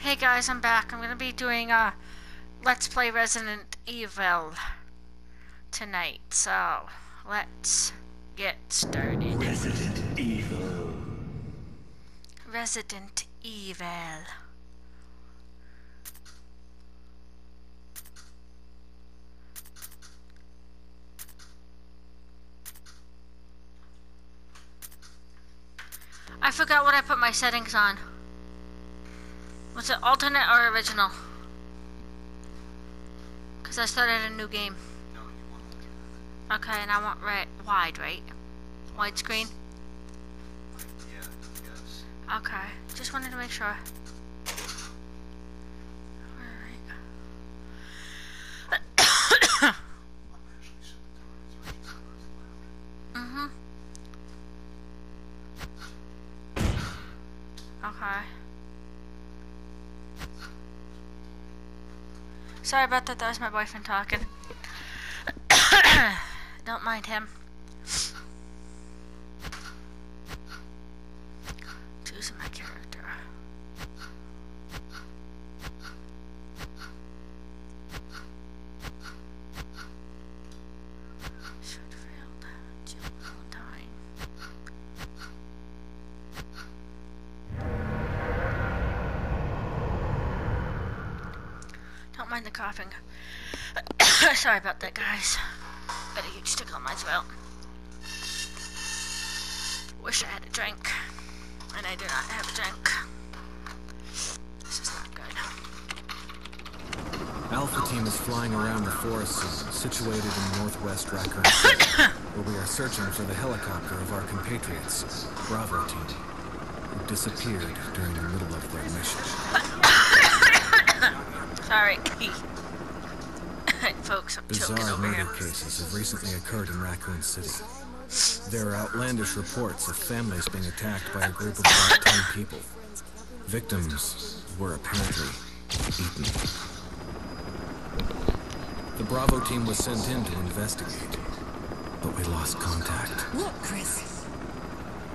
Hey guys, I'm back. I'm gonna be doing a Let's Play Resident Evil tonight, so let's get started. Resident Evil. Resident Evil. I forgot what I put my settings on. Was it alternate or original? Because I started a new game. Okay, and I want right, wide, right? Widescreen? Yeah. Okay, just wanted to make sure. Alright. mm-hmm. Okay. Sorry about that, that was my boyfriend talking. Don't mind him. Situated in northwest Raccoon City, where we are searching for the helicopter of our compatriots, Bravo Team, who disappeared during the middle of their mission. Sorry. Folks, I'm Bizarre over murder here. cases have recently occurred in Raccoon City. There are outlandish reports of families being attacked by a group of about 10 people. Victims were apparently eaten. The Bravo team was sent in to investigate, but we lost contact. Look, Chris.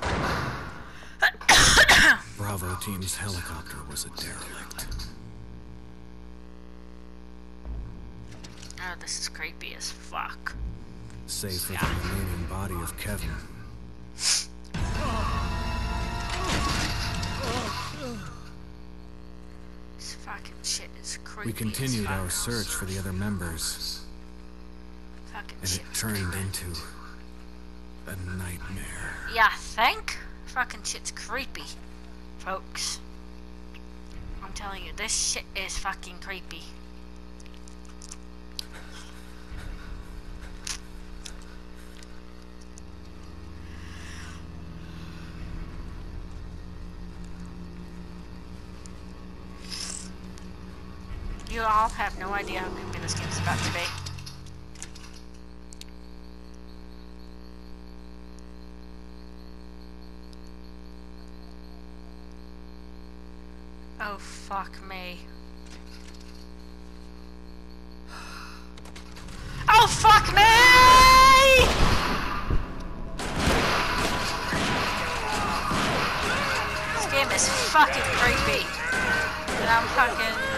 Bravo team's helicopter was a derelict. Oh, this is creepy as fuck. Save for the remaining body of Kevin. Fucking shit is creepy. We continued our search for the other members, Fucking and it turned into a nightmare. Yeah, think? Fucking shit's creepy, folks. I'm telling you, this shit is fucking creepy. You all have no idea how creepy this game's about to be. Oh, fuck me. Oh, fuck me! This game is fucking creepy. And I'm fucking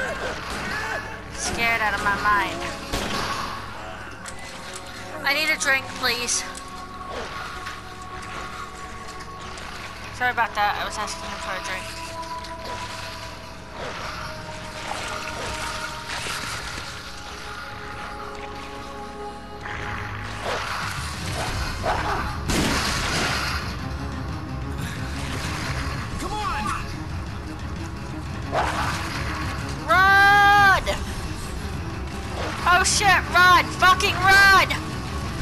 scared out of my mind. I need a drink, please. Sorry about that. I was asking him for a drink. Shit, run! Fucking run!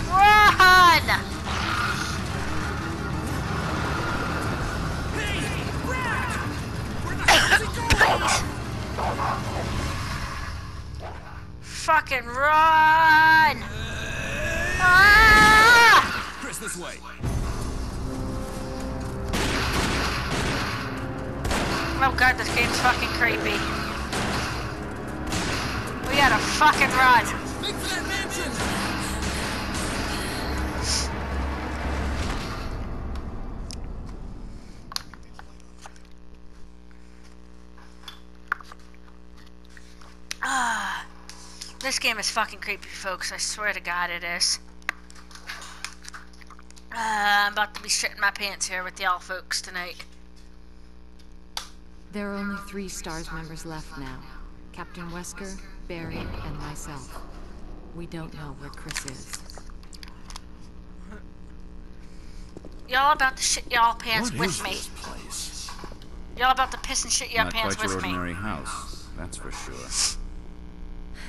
Run! Fucking run! Ah! Chris, this way. Oh god, this game's fucking creepy gotta fucking run. Ah, this game is fucking creepy, folks. I swear to God, it is. Uh, I'm about to be shitting my pants here with y'all folks tonight. There are only three STARS members left now. Captain Wesker, Barry, and myself. We don't know where Chris is. Y'all about to shit y'all pants What with is me. this place? Y'all about to piss and shit y'all pants quite your with me. ordinary house, that's for sure.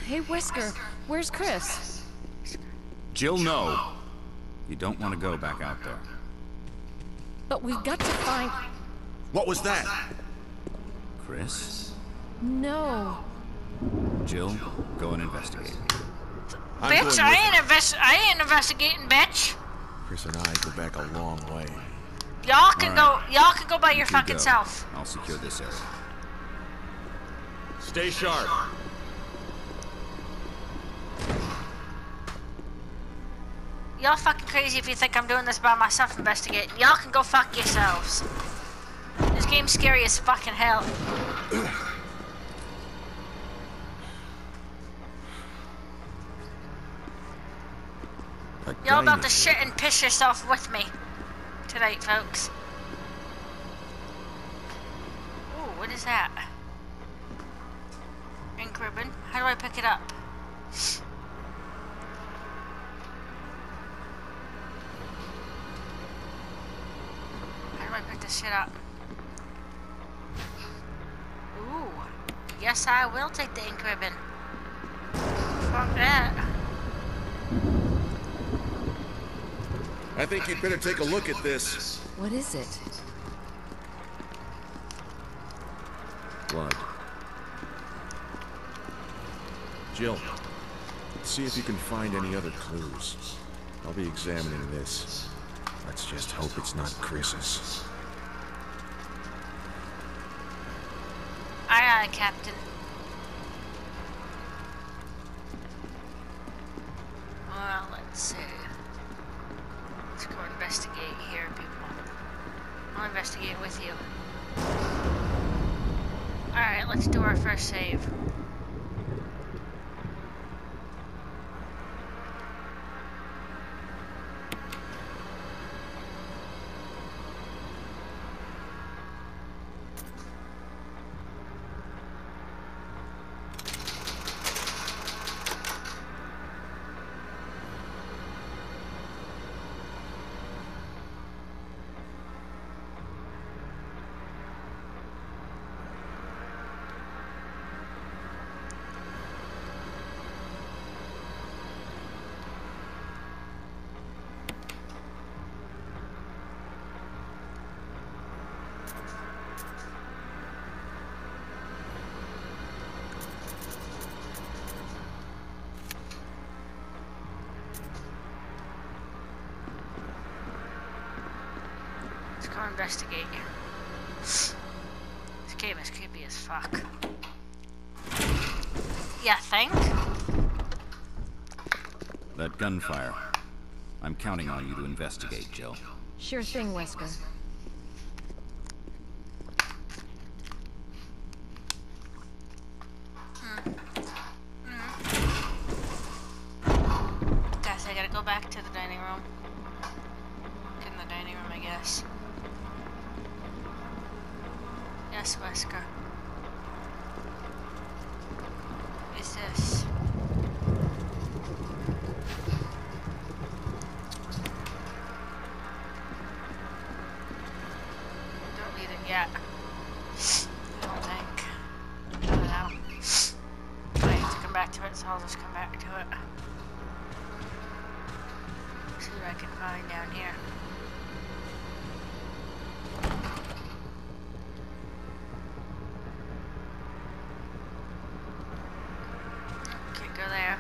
Hey, Wesker, where's Chris? Jill, no. You don't want to go back out there. But we've got to find... What was that? Chris? No. Jill, go and investigate. I'm Bitch, I ain't invest I ain't investigating, bitch. Chris and I go back a long way. Y'all can All go y'all can go by your You two fucking go. self. I'll secure this area. Stay sharp. Y'all fucking crazy if you think I'm doing this by myself investigating. Y'all can go fuck yourselves. This game's scary as fucking hell. Y'all about to shit and piss yourself with me tonight, folks. Ooh, what is that? Ink ribbon. How do I pick it up? How do I pick this shit up? Ooh. Yes, I will take the ink ribbon. Fuck that. I think you'd better take a look at this. What is it? Blood. Jill, see if you can find any other clues. I'll be examining this. Let's just hope it's not Chris's. Aye, aye, Captain. Well, let's see. Let's go investigate here, people. I'll investigate with you. Alright, let's do our first save. Let's investigate. This game is creepy as fuck. Yeah, think? That gunfire. I'm counting on you to investigate, Jill. Sure thing, Wesker. I can find down here. Can't go there.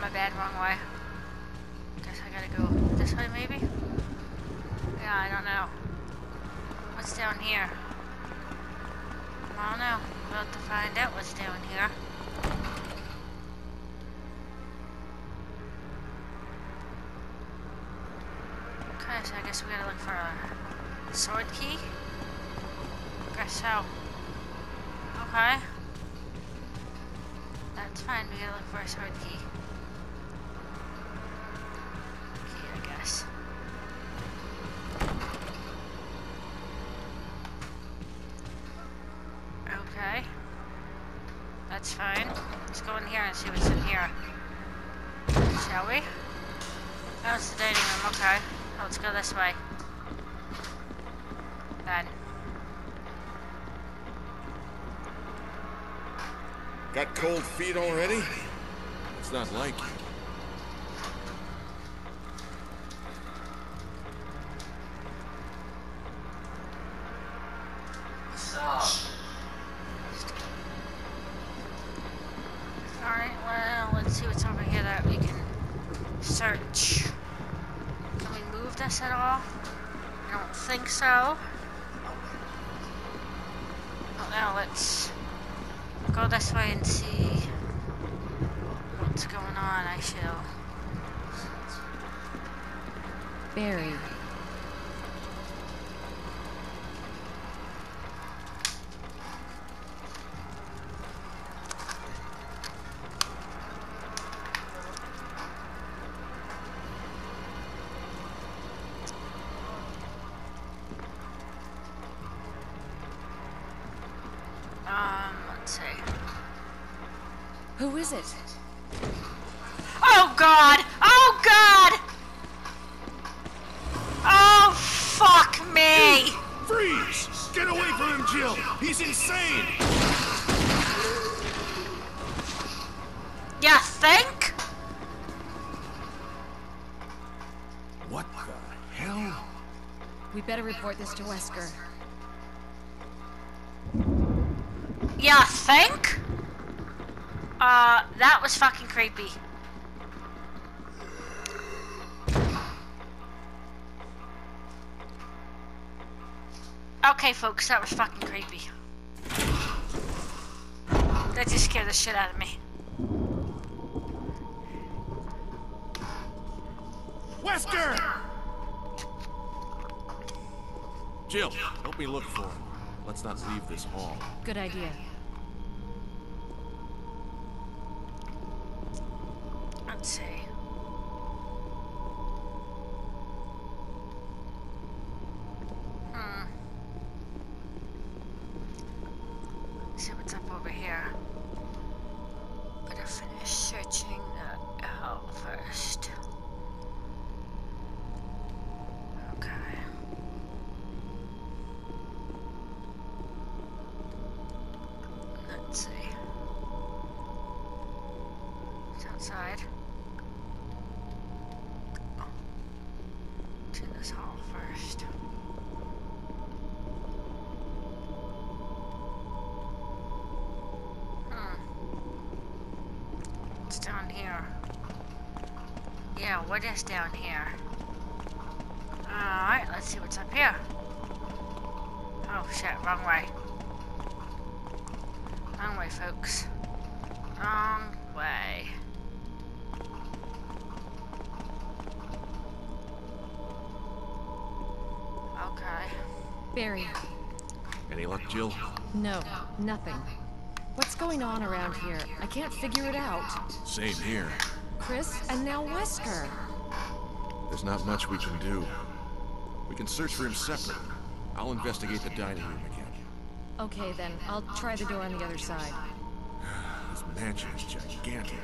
My bad, wrong way. Guess I gotta go this way, maybe? Yeah, I don't know. What's down here? I don't know. We'll have to find out so. Okay. That's fine. We gotta look for a sword key. Key, feet already? It's not like. Who is it? Oh god! Oh god! Oh fuck me! Freeze! Get away from him, Jill! He's insane! You think? What the hell? We better report this to Wesker. You think? That was fucking creepy. Okay, folks, that was fucking creepy. That just scared the shit out of me. Wesker! Jill, help me look for him. Let's not leave this hall. Good idea. To this hall first. Hmm. It's down here. Yeah, what is down here? Alright, let's see what's up here. Oh shit, wrong way. Wrong way, folks. Wrong way. Barry, Any luck, Jill? no, nothing. What's going on around here? I can't figure it out. Same here. Chris, and now Wesker. There's not much we can do. We can search for him separate. I'll investigate the dining room again. Okay, then, I'll try the door on the other side. This mansion is gigantic.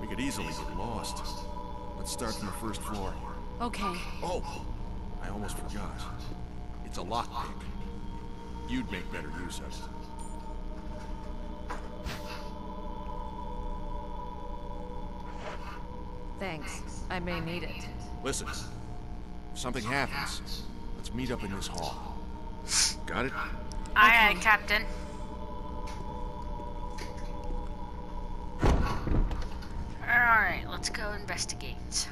We could easily get lost. Let's start from the first floor. Okay, Oh, I almost forgot. It's a lockpick. You'd make better use of it. thanks. I may need it. Listen, if something happens, let's meet up in this hall. Got it? Aye, aye, Captain. Alright, let's go investigate.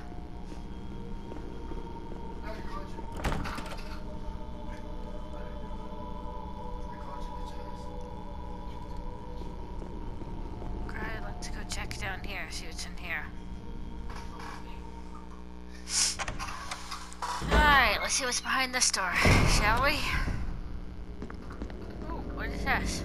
This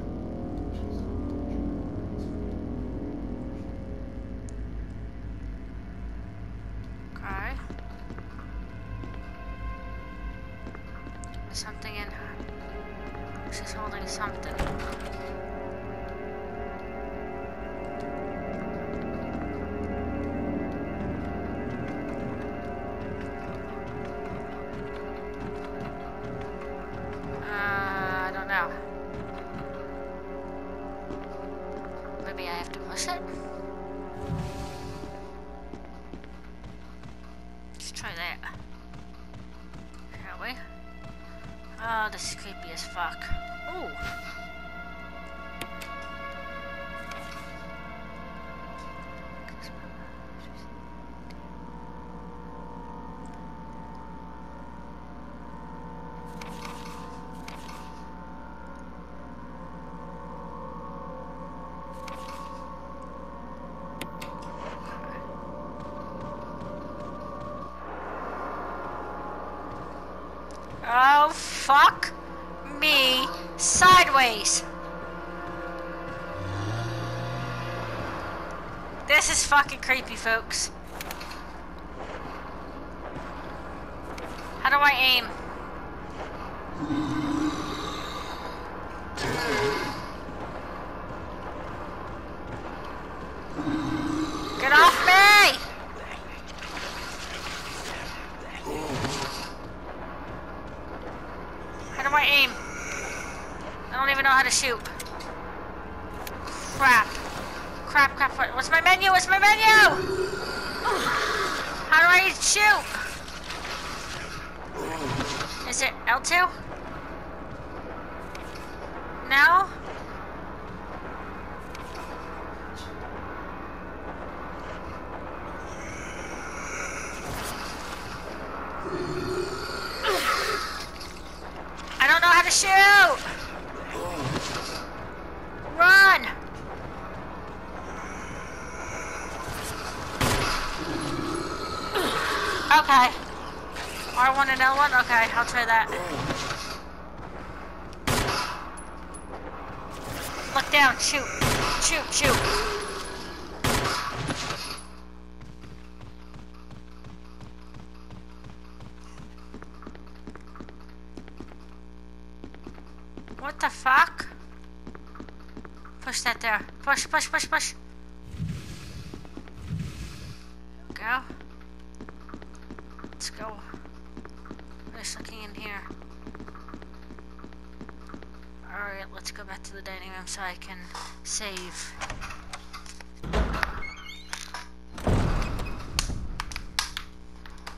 sideways. This is fucking creepy, folks. How do I aim? Get off me! How do I aim? I don't even know how to shoot. Crap. Crap, crap, what- what's my menu? What's my menu? How do I shoot? Is it L2? No? I don't know how to shoot! Okay, I'll try that. Look down, shoot. Shoot, shoot. What the fuck? Push that there. Push, push, push, push. Alright, let's go back to the dining room so I can save.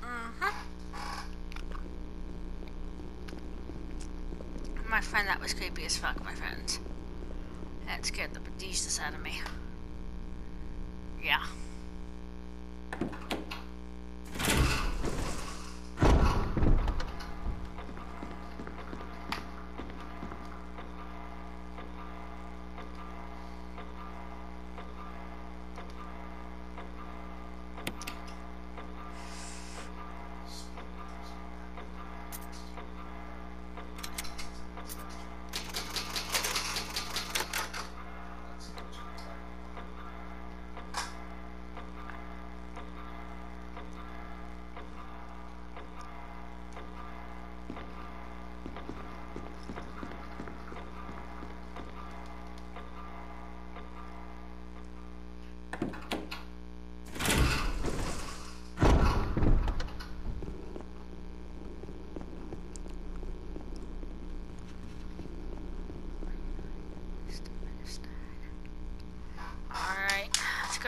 Mhm. My friend, that was creepy as fuck, my friends. That scared the bejesus out of me. Yeah.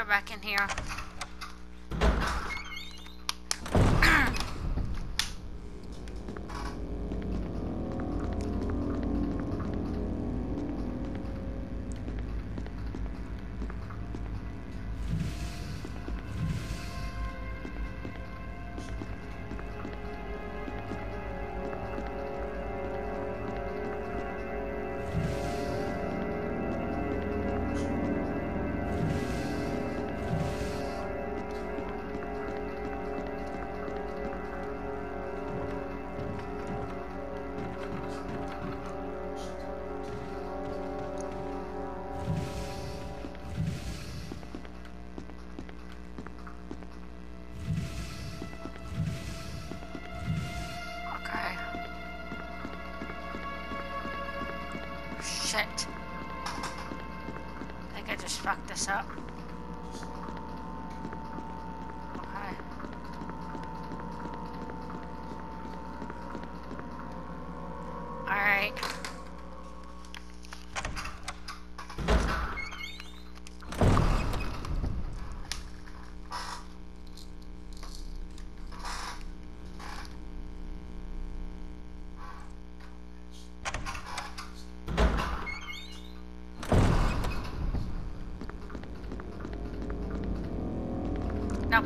Go back in here.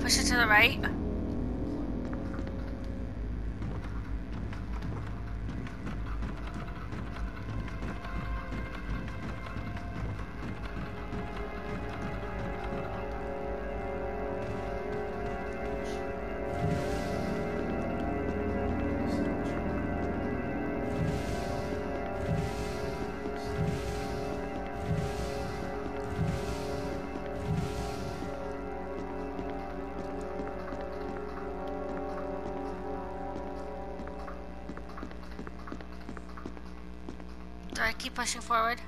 Push it to the right. Pushing forward?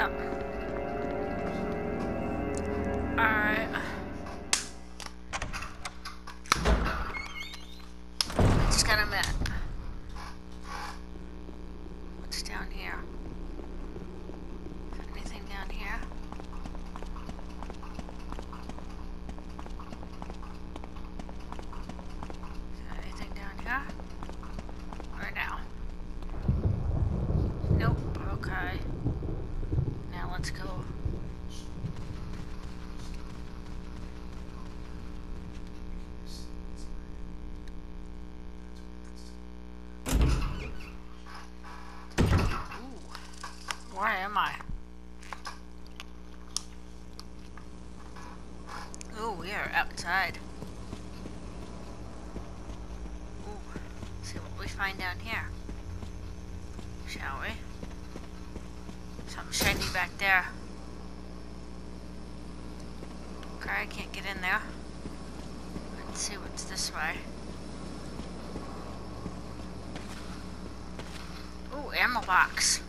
样。Outside. Ooh. See what we find down here. Shall we? Something shiny back there. Okay, I can't get in there. Let's see what's this way. Ooh, ammo box.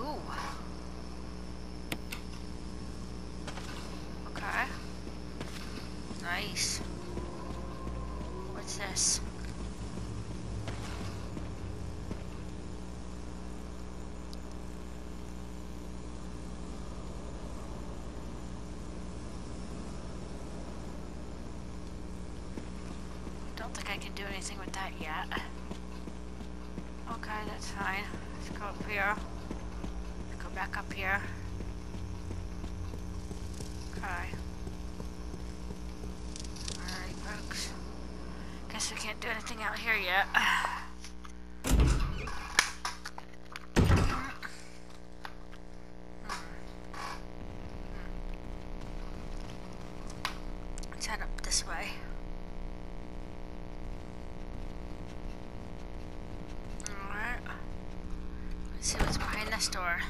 Ooh. Okay. Nice. What's this? Don't think I can do anything with that yet. Okay, that's fine. Let's go up here. Let's go back up here. Okay. Alright, folks. Guess we can't do anything out here yet. Let's head up this way. Alright. Let's see what's behind this door.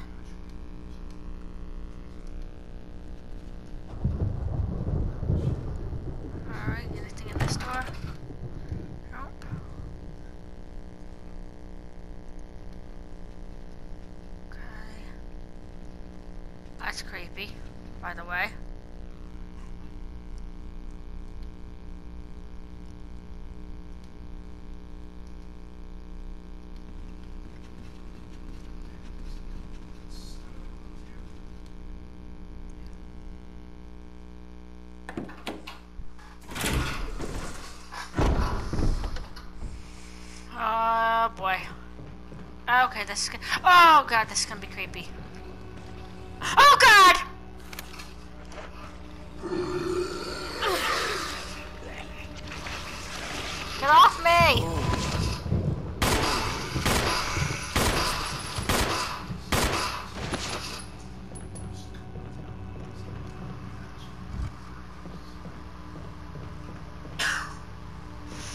Alright, anything in this door? Nope. Okay. That's creepy, by the way. Okay, this is good. Oh god, this is gonna be creepy. Oh god! Get off me!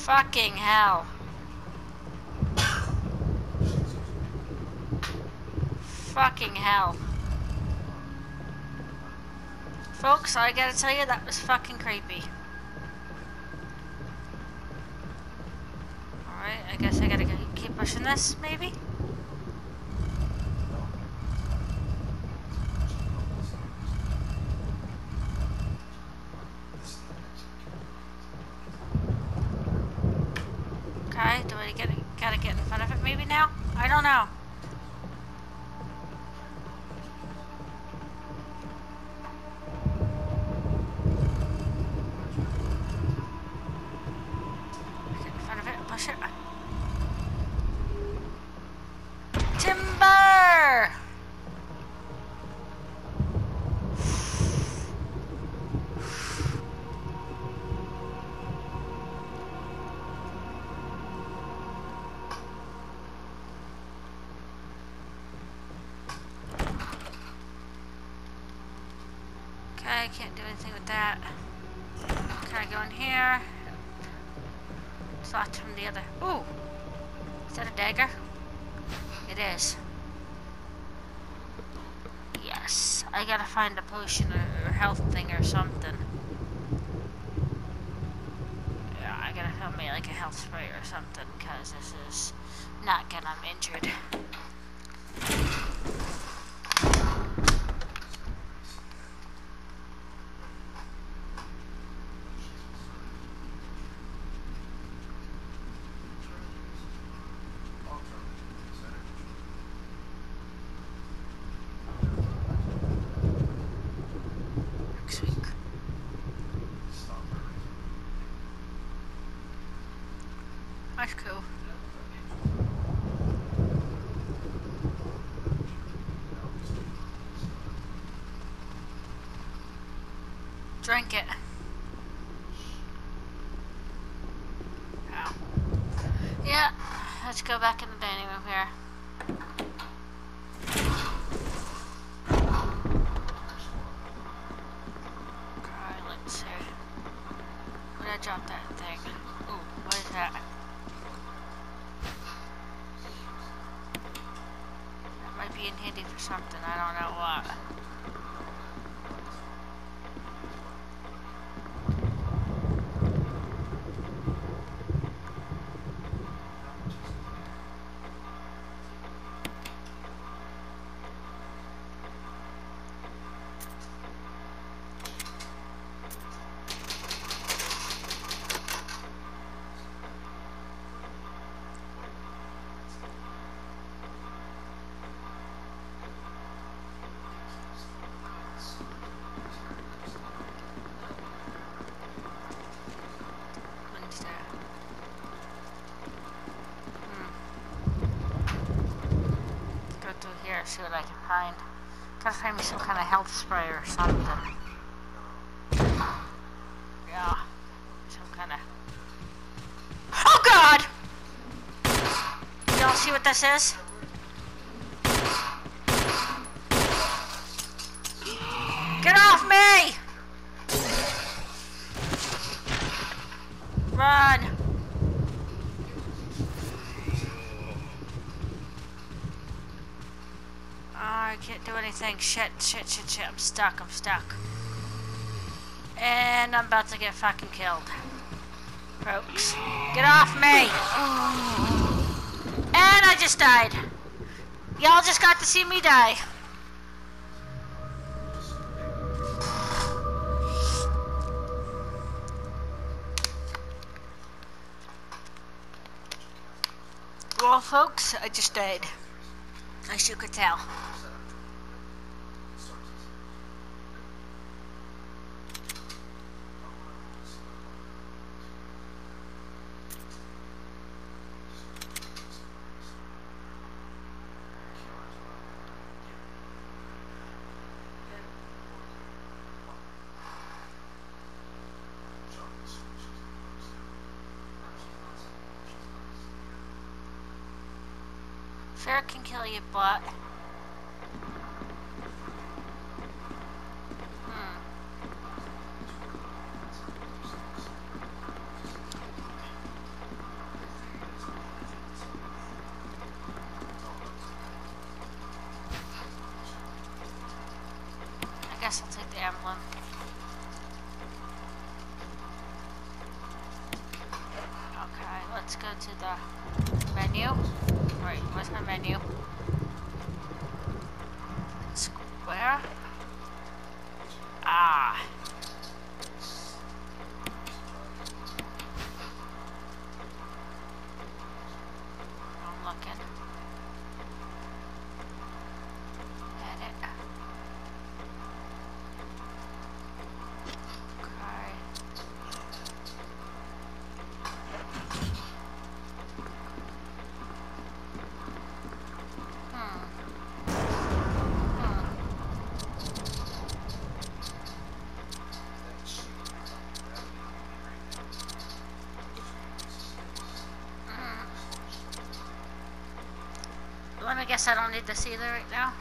Fucking hell. Fucking hell. Folks, I gotta tell you, that was fucking creepy. Alright, I guess I gotta keep pushing this, maybe? The other. Ooh! Is that a dagger? It is. Yes. I gotta find a potion or, or health thing or something. Yeah, I gotta find me like a health spray or something because this is not good. I'm injured. Drink it. Oh. Yeah, let's go back in the dining room here. Okay, let's see. Where did I drop that thing? Ooh, what is that? That might be in handy for something, I don't know see what I can find. Gotta find me some kind of health spray or something. Yeah. Some kind of. Oh God! Y'all see what this is? Shit, shit, shit, shit. I'm stuck. I'm stuck. And I'm about to get fucking killed. Folks. Get off me! And I just died. Y'all just got to see me die. Well, folks, I just died. As you could tell. Fear can kill Me guess I don't need this either right now.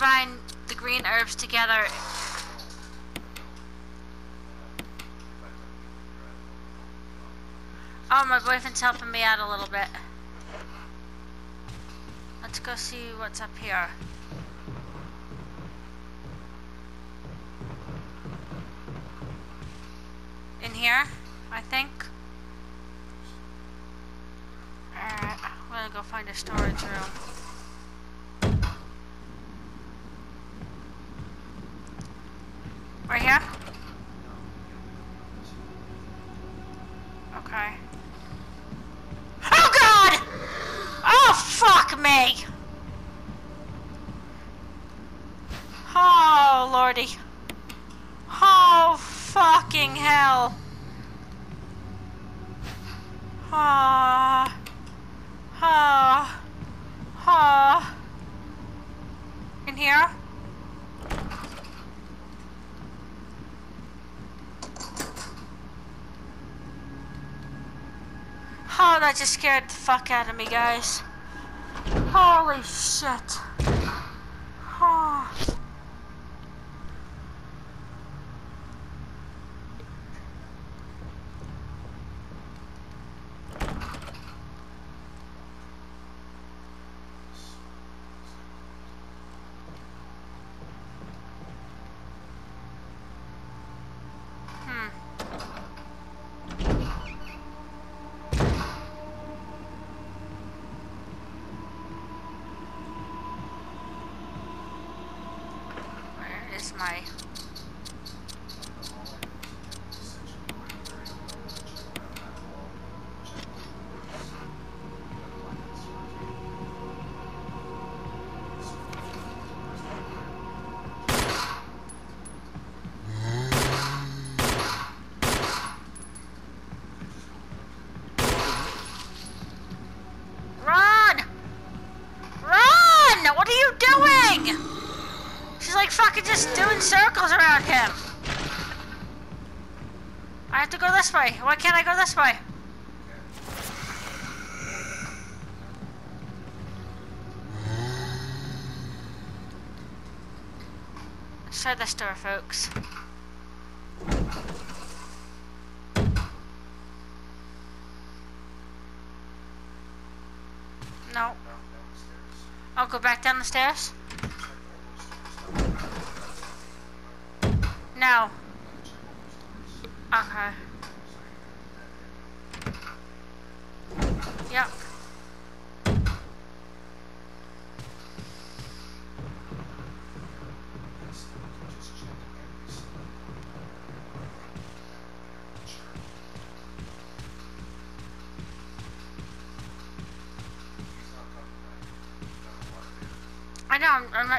Combine the green herbs together. Oh, my boyfriend's helping me out a little bit. Let's go see what's up here. In here, I think. Alright, I'm gonna go find a storage room. Right here? Okay. Oh god! Oh fuck me! Oh lordy. Oh fucking hell. Ah. Ah. Ah. In here? Oh, that just scared the fuck out of me, guys. Holy shit. Way. Why can't I go this way? Let's this door, folks. No. I'll go back down the stairs. No.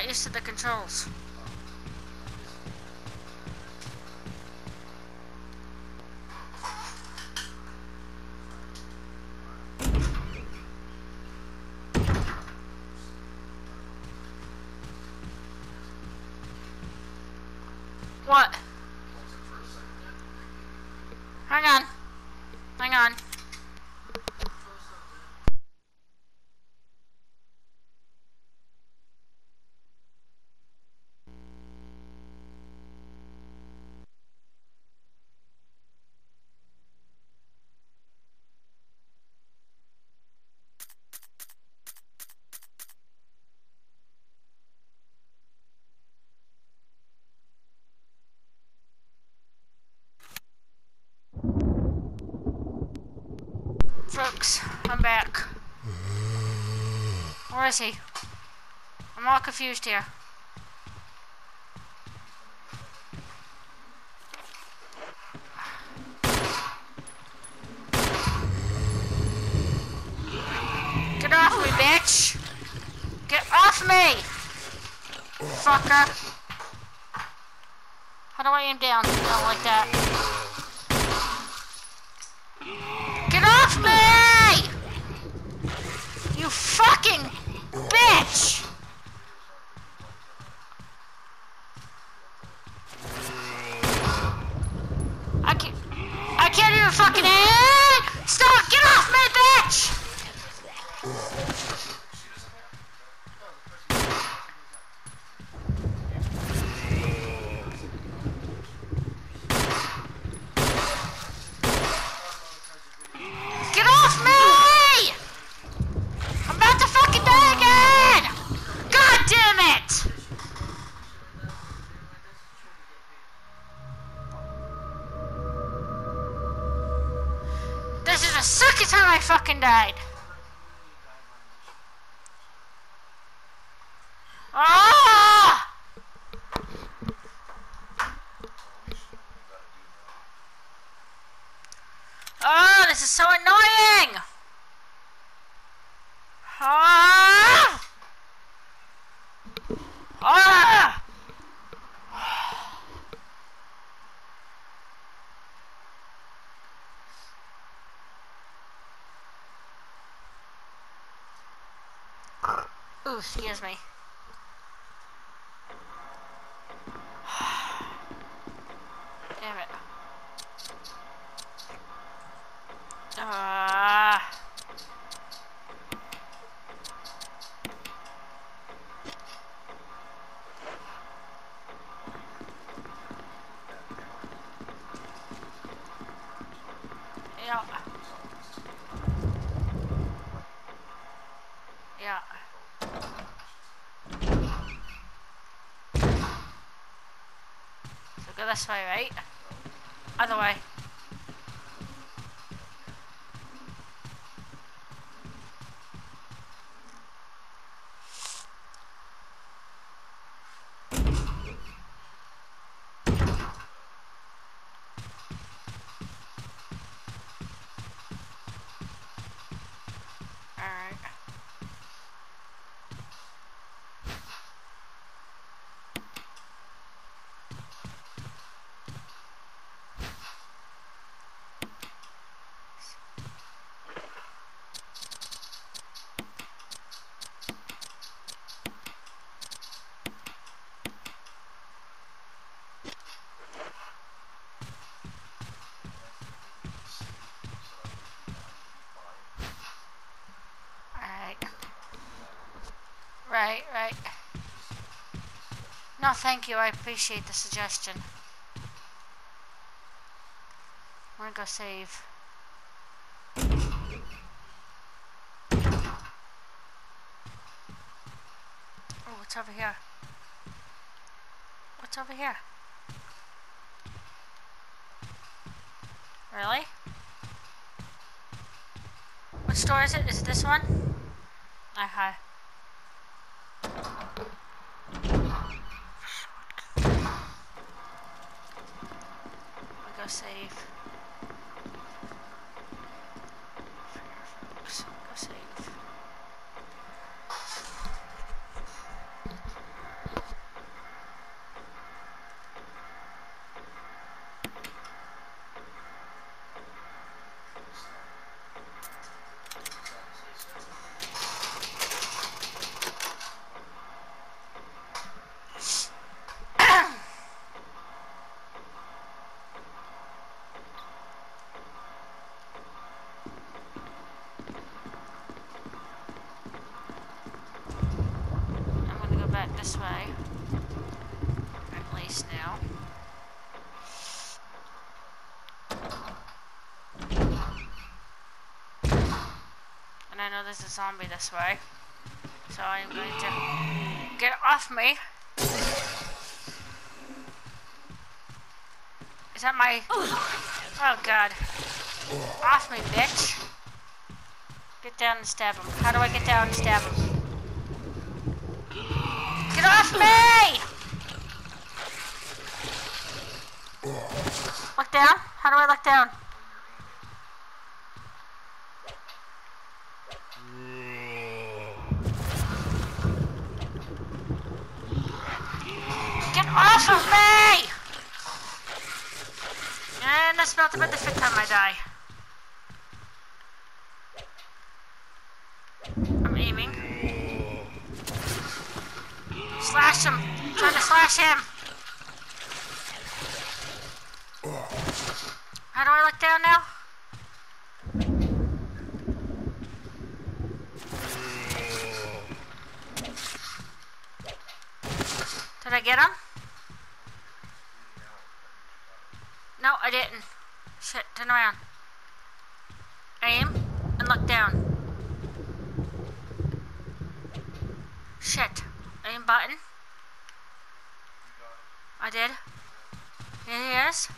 Not used to the controls. Folks, I'm back. Where is he? I'm all confused here. Get off me, bitch! Get off me! Fucker. How do I aim down? Not like that. Get Fucking died. Ah! Oh, this is so annoying! Ah! Ah! Excuse me. Damn it. Ah. Yeah. Yeah. So go this way, right? Other way. Alright. Right, right. No, thank you. I appreciate the suggestion. I'm gonna go save. Oh, what's over here? What's over here? Really? What store is it? Is it this one? Okay. We know there's a zombie this way. So I'm going to get off me. Is that my... Oh god. Off me, bitch. Get down and stab him. How do I get down and stab him? Get off me! Look down? How do I look down? Get off of me! And that's not about the fifth time I die. I'm aiming. Slash him! trying to slash him! How do I look down now? Did I get him? No, I didn't. Shit, turn around. Aim and look down. Shit. Aim button. I did. Here he is.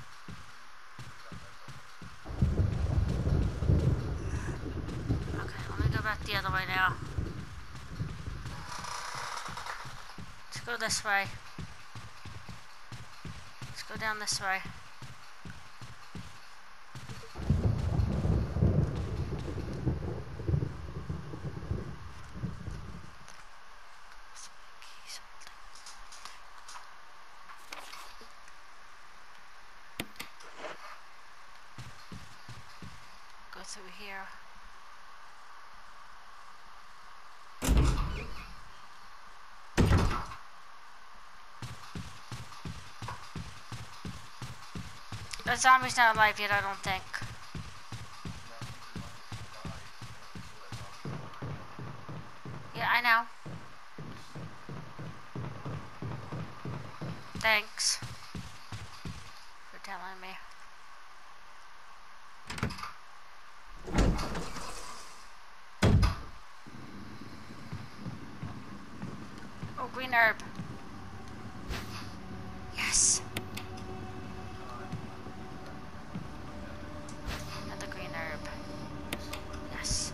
Okay, let me go back the other way now. Let's go this way. Let's go down this way. Keys holding. Go through here. The zombie's not alive yet, I don't think. Yeah, I know. Thanks for telling me. Oh, green herb. Yes. Another green herb. Yes.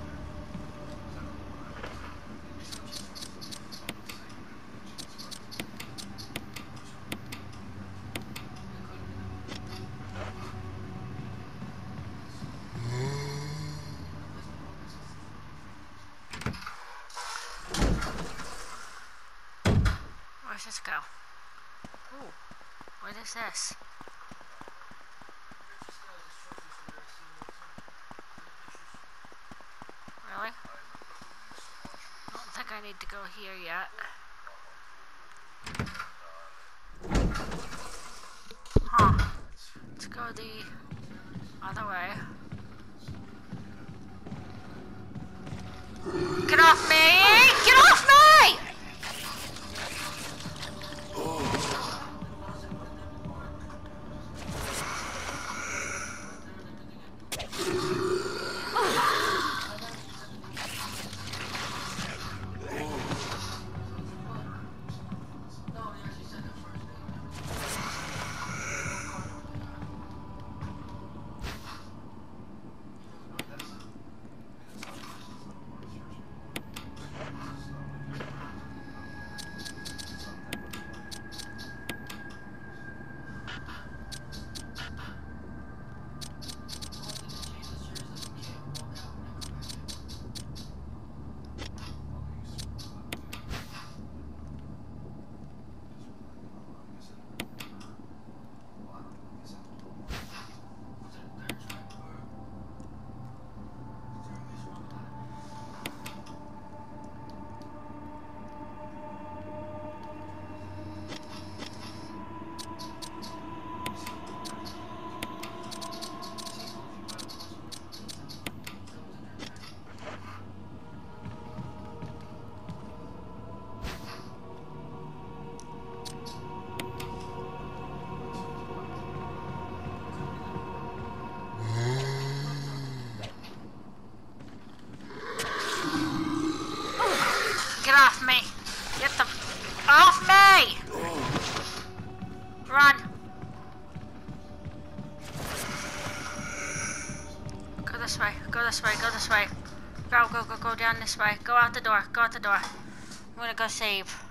Where's this go? Ooh, what is this? Really? I don't think I need to go here yet. Huh. Let's go the other way. Get off me! Get off me! out the door. I'm gonna go save.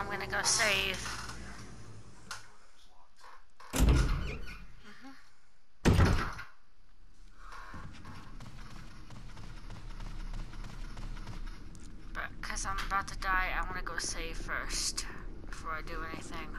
I'm gonna go save. But because I'm about to die, I want to go save first before I do anything.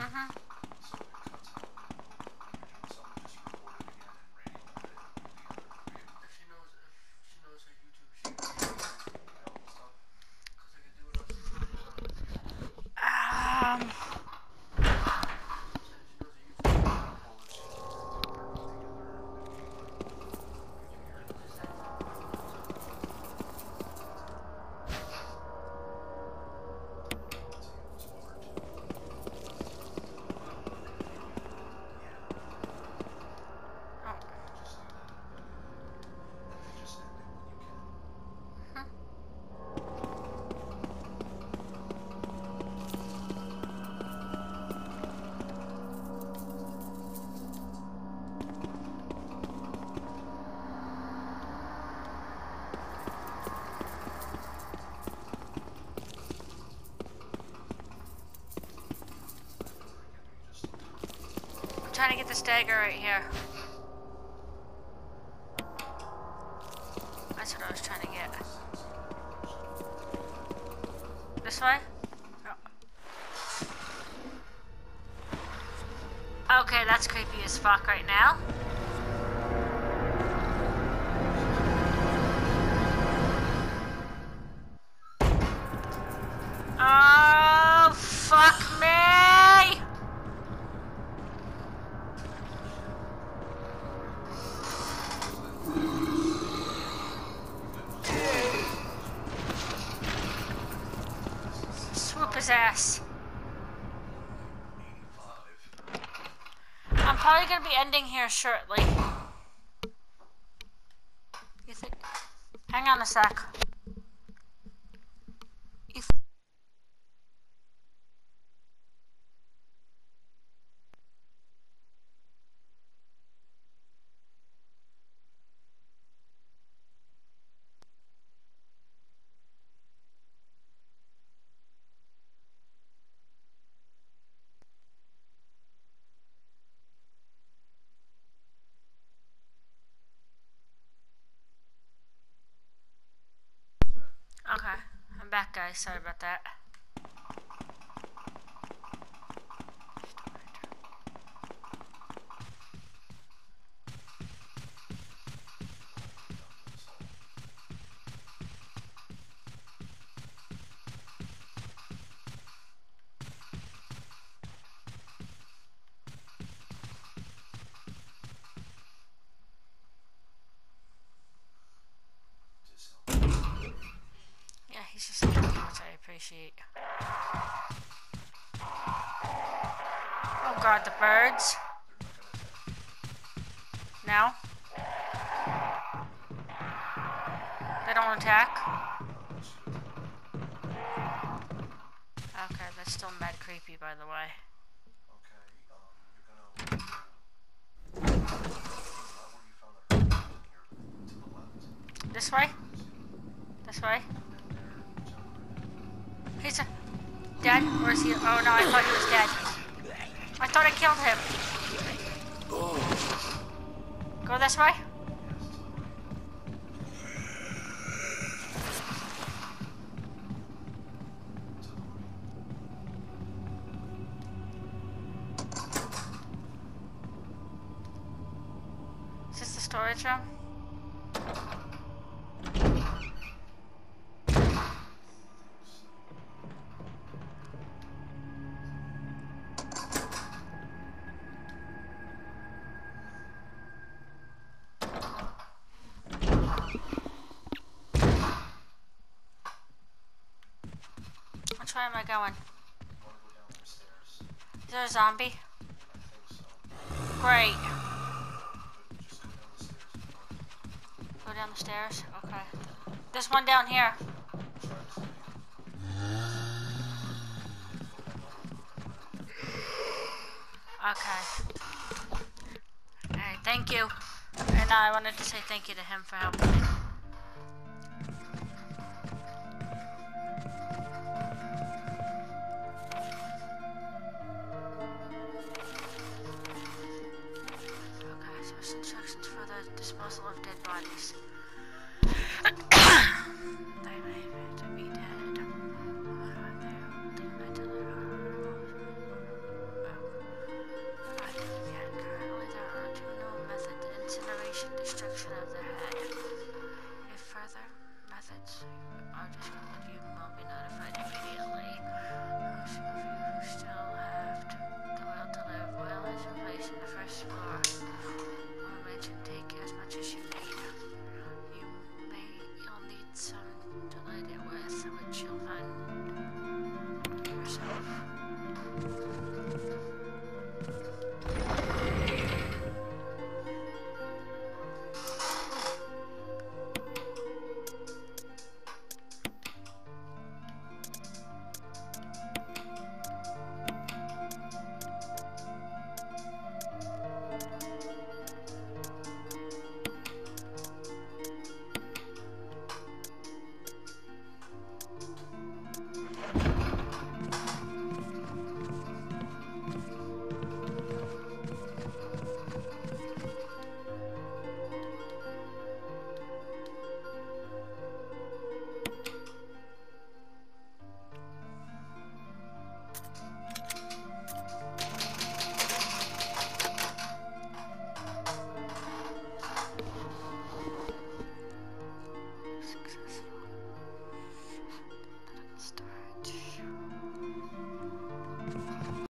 Mm-hmm. So it cuts out when you're doing something, just record it again and radio edit it together. If she knows, if she knows her YouTube, she can see help and stuff. Cause I can do it on Um. She knows her YouTube, all that she's Oh. Just do that. Just end it when you can. I'm trying to get this dagger right here. That's what I was trying to get. This way? Oh. Okay, that's creepy as fuck right now. Shortly. You think? Hang on a sec. You th- Okay, I'm back, Sorry about that. Yeah, he's just something which I appreciate. Oh god, the birds. Now? They don't attack? Okay, that's still mad creepy, by the way. This way? This way? He's a dead? Or is he? Oh no, I thought he was dead. I thought I killed him. Go this way? Going? Is there a zombie? Great. Go down the stairs. Go down the stairs? Okay. There's one down here. Okay. Alright, thank you. And I wanted to say thank you to him for helping me.